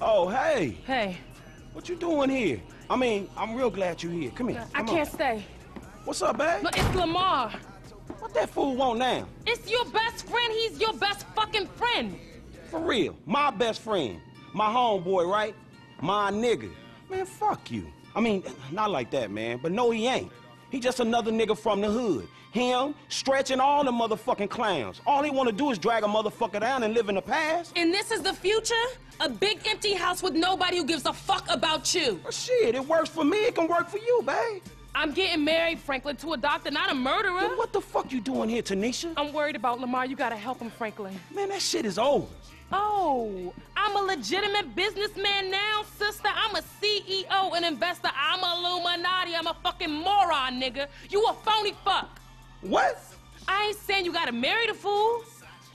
Oh, hey. Hey, What you doing here? I mean, I'm real glad you're here. Come here. I can't on. stay. What's up, babe? No, it's Lamar. That fool want now? It's your best friend. He's your best fucking friend. For real. My best friend. My homeboy, right? My nigga. Man, fuck you. I mean, not like that, man. But no, he ain't. He just another nigga from the hood. Him, stretching all the motherfucking clowns. All he wanna do is drag a motherfucker down and live in the past. And this is the future? A big empty house with nobody who gives a fuck about you. Well, shit, it works for me. It can work for you, babe. I'm getting married, Franklin, to a doctor, not a murderer. Then what the fuck you doing here, Tanisha? I'm worried about Lamar. You gotta help him, Franklin. Man, that shit is over. Oh, I'm a legitimate businessman now, sister. I'm a CEO, an investor. I'm a Illuminati. I'm a fucking moron, nigga. You a phony fuck. What? I ain't saying you gotta marry the fool.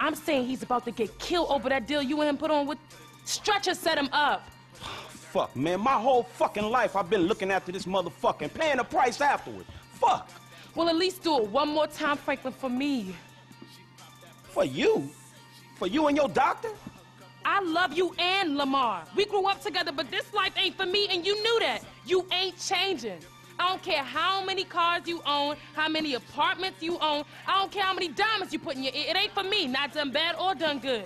I'm saying he's about to get killed over that deal you and him put on with Stretcher set him up. Fuck, man. My whole fucking life I've been looking after this motherfucking, paying the price afterward. Fuck. Well, at least do it one more time, Franklin, for me. For you? For you and your doctor? I love you and Lamar. We grew up together, but this life ain't for me, and you knew that. You ain't changing. I don't care how many cars you own, how many apartments you own. I don't care how many diamonds you put in your ear. It ain't for me, not done bad or done good.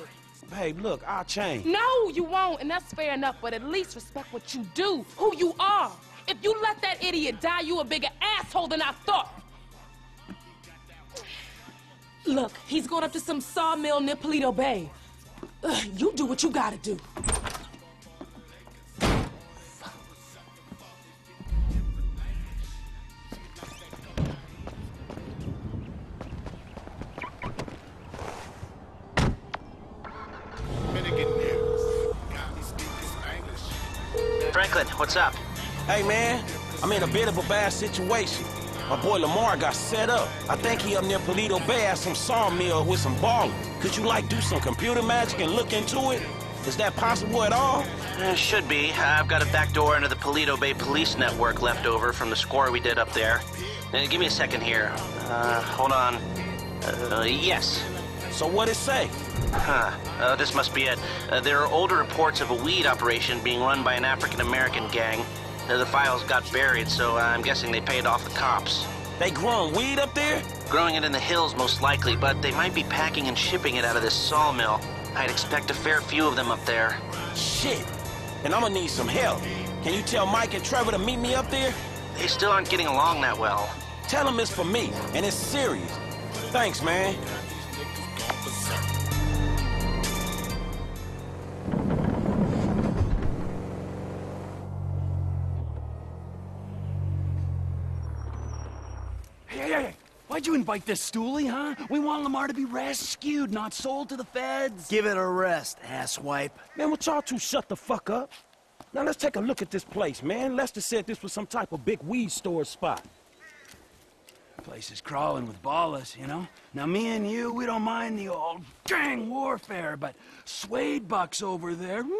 Babe, look, I'll change. No, you won't, and that's fair enough, but at least respect what you do, who you are. If you let that idiot die, you a bigger asshole than I thought. Look, he's going up to some sawmill near Paleto Bay. Ugh, you do what you gotta do. What's up? Hey, man, I'm in a bit of a bad situation. My boy Lamar got set up. I think he up near Paleto Bay at some sawmill with some ballers. Could you, like, do some computer magic and look into it? Is that possible at all? Uh, should be. I've got a back door into the Paleto Bay Police Network left over from the score we did up there. Uh, give me a second here. Uh, hold on. Uh, yes. So what it say? Huh. Uh, this must be it. Uh, there are older reports of a weed operation being run by an African-American gang. Uh, the files got buried, so I'm guessing they paid off the cops. They growing weed up there? Growing it in the hills, most likely, but they might be packing and shipping it out of this sawmill. I'd expect a fair few of them up there. Shit. And I'm gonna need some help. Can you tell Mike and Trevor to meet me up there? They still aren't getting along that well. Tell them it's for me, and it's serious. Thanks, man. Invite this stoolie, huh? We want Lamar to be rescued, not sold to the feds. Give it a rest, asswipe. Man, would y'all two shut the fuck up? Now let's take a look at this place, man. Lester said this was some type of big weed store spot. Place is crawling with ballers, you know? Now, me and you, we don't mind the old gang warfare, but Suede Buck's over there.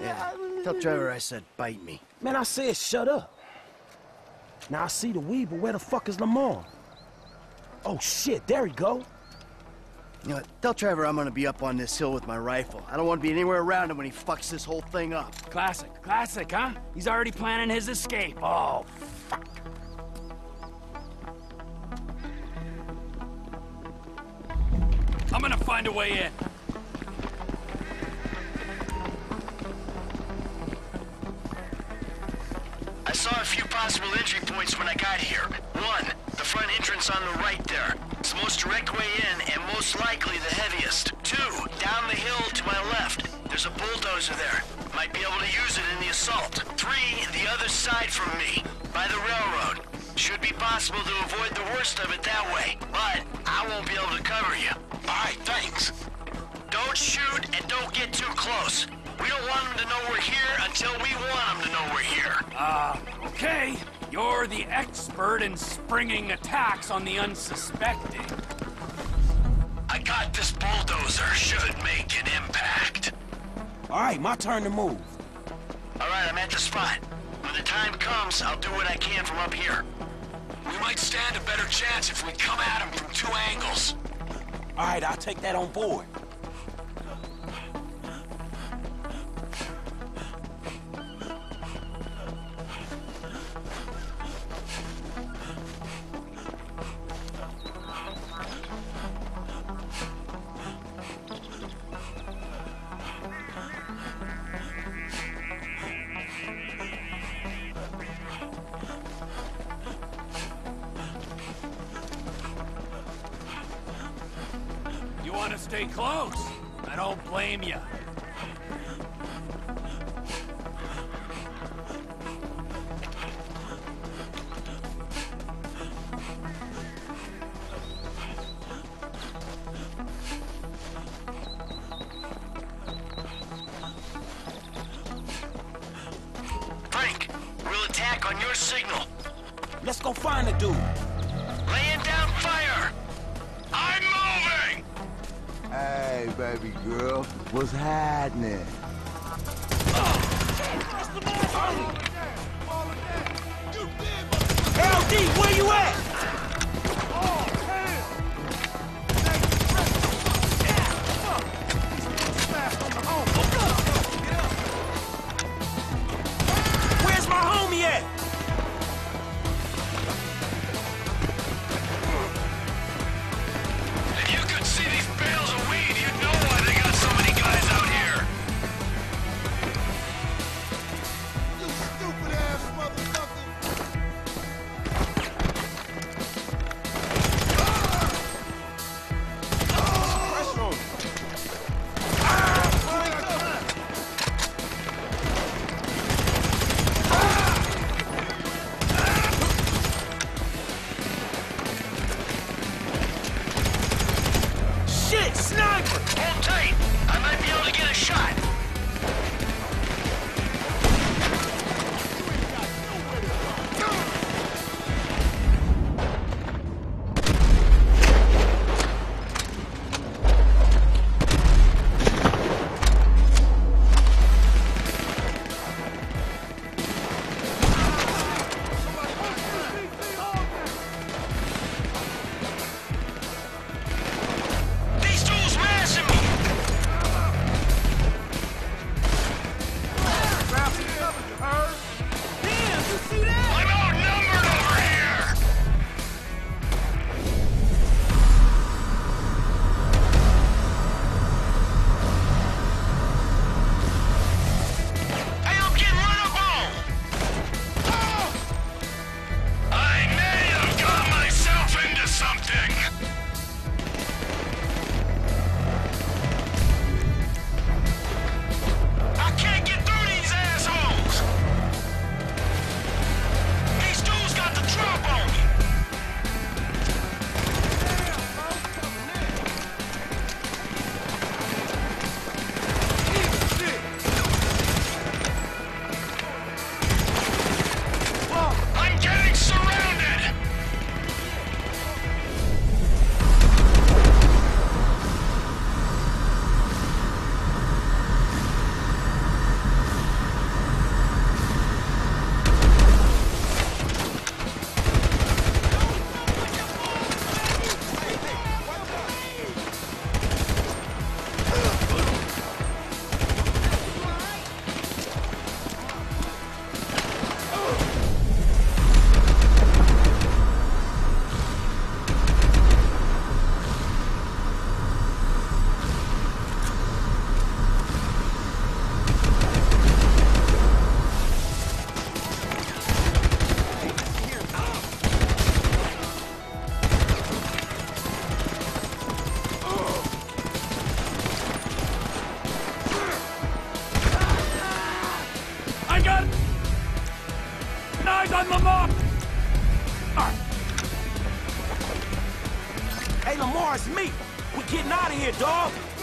Yeah. Tell Trevor I said bite me. Man, I said shut up. Now I see the weed, but where the fuck is Lamar? Oh shit, there he go. You know what? Tell Trevor I'm gonna be up on this hill with my rifle. I don't want to be anywhere around him when he fucks this whole thing up. Classic, classic, huh? He's already planning his escape. Oh, fuck. I'm gonna find a way in. I saw a few possible entry points when I got here. One, the front entrance on the right there. It's the most direct way in and most likely the heaviest. Two, down the hill to my left. There's a bulldozer there. Might be able to use it in the assault. Three, the other side from me, by the railroad. Should be possible to avoid the worst of it that way, but I won't be able to cover you. Alright, thanks. Don't shoot and don't get too close. We don't want them to know we're here until we want them to know we're here. Uh, okay. You're the expert in springing attacks on the unsuspecting. I got this bulldozer. Should make an impact. All right, my turn to move. All right, I'm at the spot. When the time comes, I'll do what I can from up here. We might stand a better chance if we come at him from two angles. All right, I'll take that on board. Attack on your signal. Let's go find the dude. Laying down fire. I'm moving. Hey, baby girl, what's happening? LD,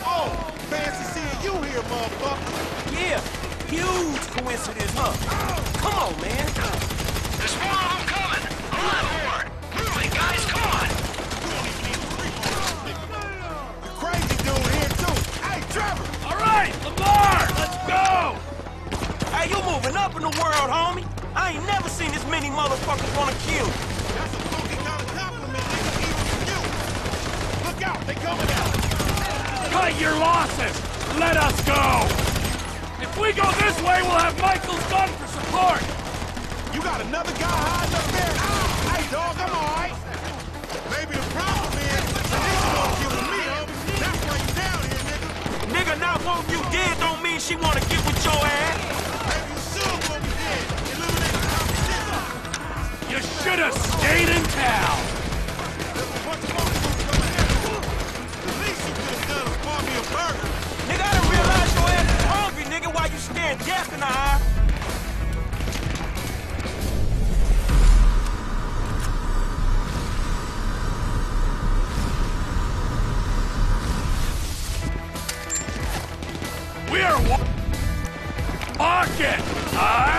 Oh, fancy seeing you here, motherfucker. Yeah, huge coincidence, huh? Come on, man. There's more of them coming. A lot more. Moving, guys, come on. Crazy dude here, too. Hey, Trevor. All right, Lamar, let's go. Hey, you moving up in the world, homie. I ain't never seen this many motherfuckers wanna kill. That's a funky kind of compliment they you. Look out, they coming out. Cut your losses! Let us go! If we go this way, we'll have Michael's gun for support! You got another guy hiding up there? け。あ。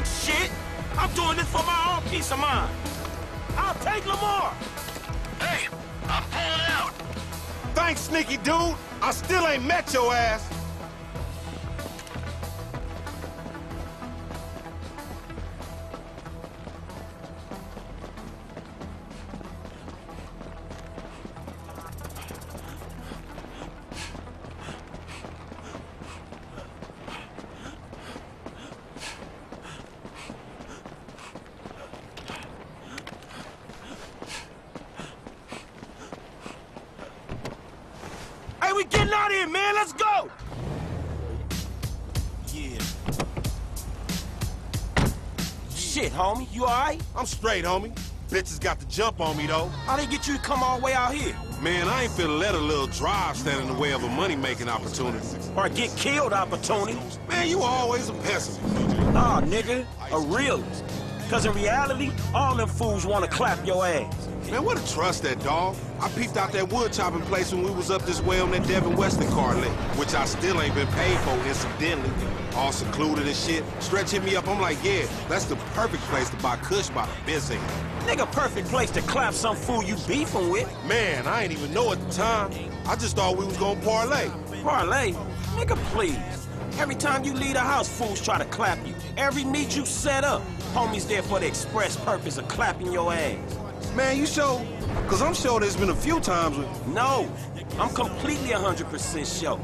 I don't think shit. I'm doing this for my own peace of mind. I'll take Lamar. Hey, I'm pulling out! Thanks, sneaky dude. I still ain't met your ass. We getting out of here, man. Let's go. Yeah, Shit, homie. You all right? I'm straight, homie. Bitches got the jump on me, though. How they get you to come all the way out here? Man, I ain't finna let a little drive stand in the way of a money-making opportunity. Or a get killed opportunity? Man, you always a pessimist. Nah, nigga. A realist. Because in reality, all them fools want to clap your ass. Man, what a trust that dog. I peeped out that wood chopping place when we was up this way on that Devin Weston car lick, which I still ain't been paid for incidentally. All secluded and shit. Stretch hit me up, I'm like, yeah, that's the perfect place to buy Kush by the busy. Nigga, perfect place to clap some fool you beefing with. Man, I ain't even know at the time. I just thought we was gonna parlay. Parlay? Nigga, please. Every time you leave the house, fools try to clap you. Every meet you set up, homies there for the express purpose of clapping your ass. Man, you sure? Cause I'm sure there's been a few times when No, I'm completely 100% sure.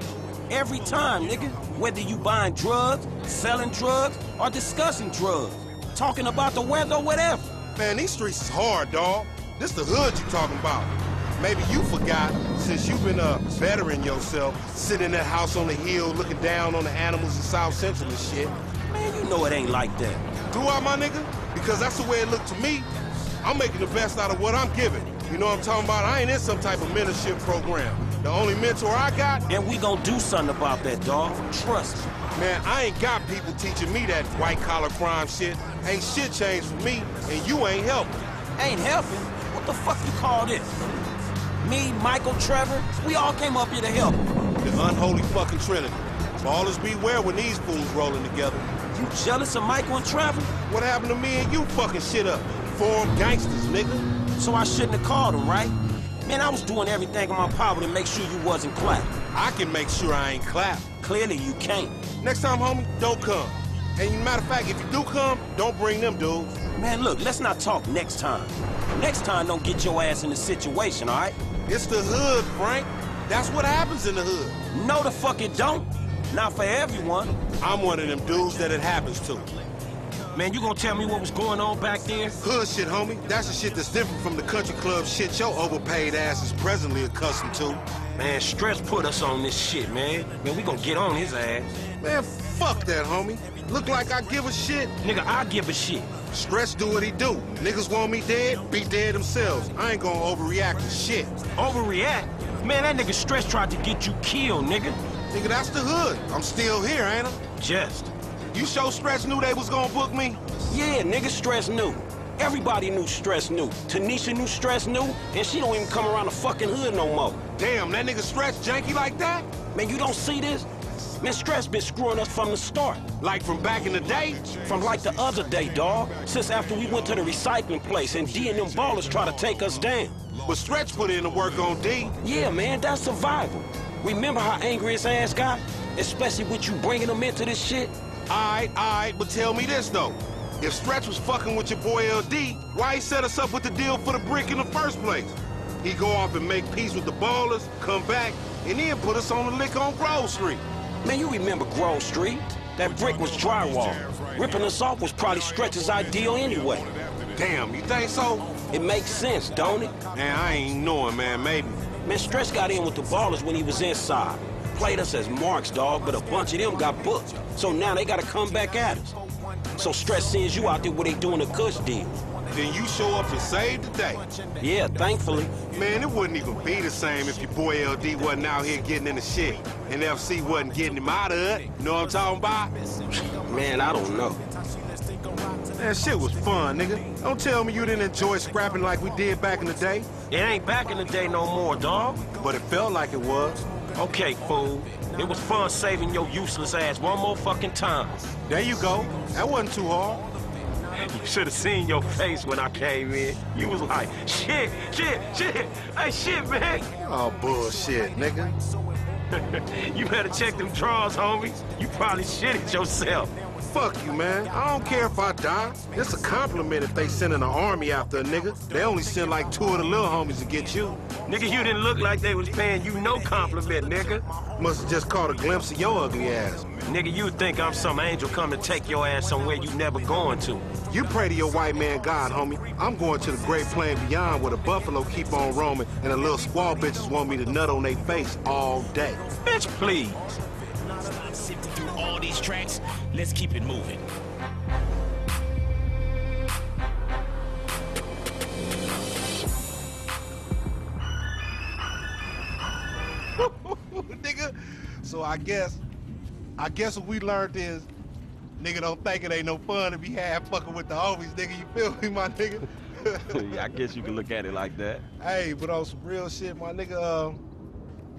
Every time, nigga. Whether you buying drugs, selling drugs, or discussing drugs. Talking about the weather whatever. Man, these streets is hard, dawg. This the hood you talking about. Maybe you forgot, since you've been uh, bettering yourself, sitting in that house on the hill looking down on the animals in South Central and shit. Man, you know it ain't like that. Do I, my nigga? Because that's the way it looked to me. I'm making the best out of what I'm giving. You know what I'm talking about? I ain't in some type of mentorship program. The only mentor I got, And we gonna do something about that, dog. Trust me. man, I ain't got people teaching me that white collar crime shit. Ain't shit changed for me, and you ain't helping. Ain't helping? What the fuck you call this? Me, Michael, Trevor, we all came up here to help. The unholy fucking trinity. Ballers beware when these fools rolling together. You jealous of Michael and Trevor? What happened to me and you fucking shit up? Form gangsters, nigga. So I shouldn't have called them, right? Man, I was doing everything in my power to make sure you wasn't clapped. I can make sure I ain't clapped. Clearly you can't. Next time, homie, don't come. And matter of fact, if you do come, don't bring them dudes. Man, look, let's not talk next time. Next time, don't get your ass in the situation, all right? It's the hood, Frank. That's what happens in the hood. No, the fuck it don't. Not for everyone. I'm one of them dudes that it happens to. Man, you gonna tell me what was going on back there? Hood shit, homie. That's the shit that's different from the country club shit your overpaid ass is presently accustomed to. Man, Stretch put us on this shit, man. Man, we gonna get on his ass. Man, fuck that, homie. Look like I give a shit. Nigga, I give a shit. Stretch do what he do. Niggas want me dead, be dead themselves. I ain't gonna overreact to shit. Overreact? Man, that nigga Stretch tried to get you killed, nigga. Nigga, that's the hood. I'm still here, ain't I? Just. You show Stretch knew they was gonna book me? Yeah, nigga, Stretch knew. Everybody knew Stretch knew. Tanisha knew Stretch knew, and she don't even come around the fucking hood no more. Damn, that nigga Stretch janky like that? Man, you don't see this? Man, Stretch been screwing us from the start. Like from back in the day? From like the other day, dawg. Since after we went to the recycling place and D and them ballers try to take us down. But Stretch put in the work on D. Yeah, man, that's survival. Remember how angry his ass got? Especially with you bringing him into this shit? Alright, alright, but tell me this though. If Stretch was fucking with your boy LD, why he set us up with the deal for the brick in the first place? He go off and make peace with the ballers, come back, and then put us on the lick on Grove Street. Man, you remember Grove Street? That brick was drywall. Ripping us off was probably Stretch's ideal anyway. Damn, you think so? It makes sense, don't it? Man, I ain't knowing, man, maybe. Man, Stretch got in with the ballers when he was inside. Played us as marks, dog, but a bunch of them got booked. So now they gotta come back at us. So Stretch sends you out there where they doing a Kush deal. Then you show up and save the day. Yeah, thankfully. Man, it wouldn't even be the same if your boy LD wasn't out here getting in the shit. And FC wasn't getting him out of it. You know what I'm talking about? Man, I don't know. That shit was fun, nigga. Don't tell me you didn't enjoy scrapping like we did back in the day. It ain't back in the day no more, dog. But it felt like it was. Okay, fool. It was fun saving your useless ass one more fucking time. There you go. That wasn't too hard. You should have seen your face when I came in. You was like, shit, shit, shit. Hey, shit, man. Oh, bullshit, nigga. you better check them drawers, homie. You probably shitted yourself. Fuck you, man. I don't care if I die. It's a compliment if they sending an army after a nigga. They only send like two of the little homies to get you. Nigga, you didn't look like they was paying you no compliment, nigga. Must have just caught a glimpse of your ugly ass. Nigga, you think I'm some angel come to take your ass somewhere you never going to. You pray to your white man God, homie. I'm going to the great plain beyond where the buffalo keep on roaming and the little squaw bitches want me to nut on their face all day. Bitch, please. Sifting through all these tracks, let's keep it moving. nigga. So I guess, I guess what we learned is, nigga don't think it ain't no fun to be half fucking with the homies, nigga. You feel me, my nigga? yeah, I guess you can look at it like that. Hey, but on some real shit, my nigga, uh,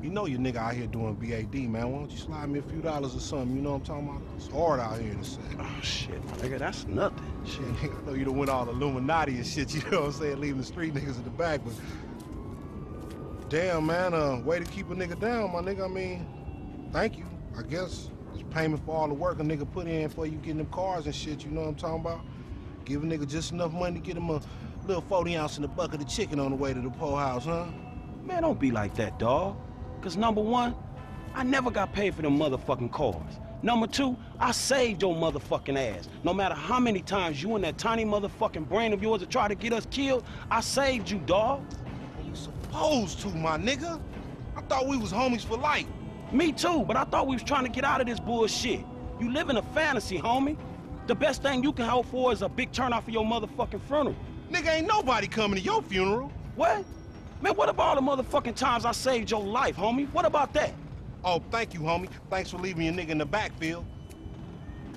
you know your nigga out here doing BAD, man. Why don't you slide me a few dollars or something? You know what I'm talking about? It's hard out here in the. Oh, shit, my nigga, that's nothing. Shit, I know you done went all the Illuminati and shit, you know what I'm saying? Leaving the street niggas in the back, but... Damn, man, uh, way to keep a nigga down, my nigga. I mean, thank you, I guess. It's payment for all the work a nigga put in for you getting them cars and shit, you know what I'm talking about? Give a nigga just enough money to get him a little 40 ounce in a bucket of chicken on the way to the po house, huh? Man, don't be like that, dawg. Cause number one, I never got paid for them motherfucking cars. Number two, I saved your motherfucking ass. No matter how many times you and that tiny motherfucking brain of yours have tried to get us killed, I saved you, dawg. You supposed to, my nigga. I thought we was homies for life. Me too, but I thought we was trying to get out of this bullshit. You live in a fantasy, homie. The best thing you can hope for is a big turnout for your motherfucking funeral. Nigga, ain't nobody coming to your funeral. What? Man, what about all the motherfucking times I saved your life, homie? What about that? Oh, thank you, homie. Thanks for leaving your nigga in the backfield.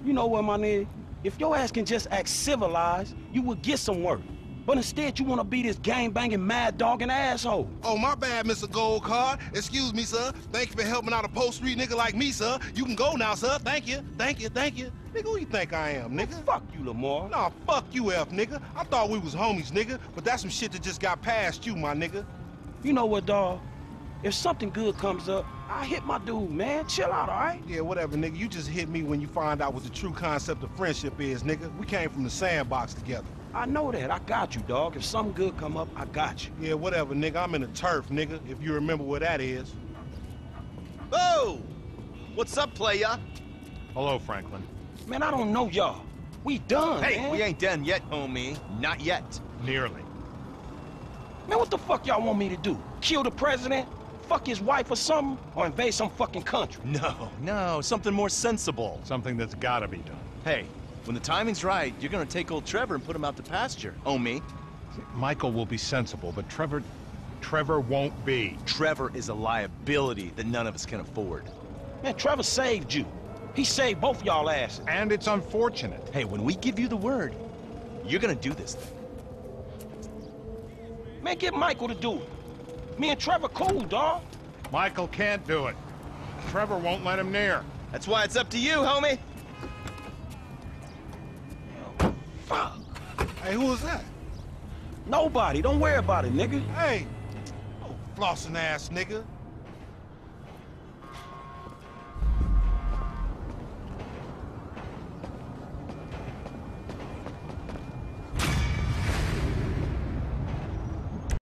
You know what, my nigga? If your ass can just act civilized, you would get some work. But instead, you want to be this gang-banging, mad-dogging asshole. Oh, my bad, Mr. Gold Card. Excuse me, sir. Thank you for helping out a post street nigga like me, sir. You can go now, sir. Thank you. Thank you. Thank you. Nigga, who you think I am, nigga? Fuck you, Lamar. Nah, fuck you, F, nigga. I thought we was homies, nigga. But that's some shit that just got past you, my nigga. You know what, dawg? If something good comes up, I hit my dude, man. Chill out, all right? Yeah, whatever, nigga. You just hit me when you find out what the true concept of friendship is, nigga. We came from the sandbox together. I know that. I got you, dog. If something good come up, I got you. Yeah, whatever, nigga. I'm in the turf, nigga, if you remember where that is. Oh! What's up, playa? Hello, Franklin. Man, I don't know y'all. We done, Hey, man. we ain't done yet, homie. Not yet. Nearly. Man, what the fuck y'all want me to do? Kill the president? Fuck his wife or something? Or invade some fucking country? No, no, something more sensible. Something that's gotta be done. Hey, when the timing's right, you're gonna take old Trevor and put him out to pasture, oh, homie. Michael will be sensible, but Trevor... Trevor won't be. Trevor is a liability that none of us can afford. Man, Trevor saved you. He saved both y'all asses. And it's unfortunate. Hey, when we give you the word, you're gonna do this thing. Man, get Michael to do it. Me and Trevor cool, dawg. Michael can't do it. Trevor won't let him near. That's why it's up to you, homie. Hey, who was that? Nobody. Don't worry about it, nigga. Hey, oh, flossing ass nigga.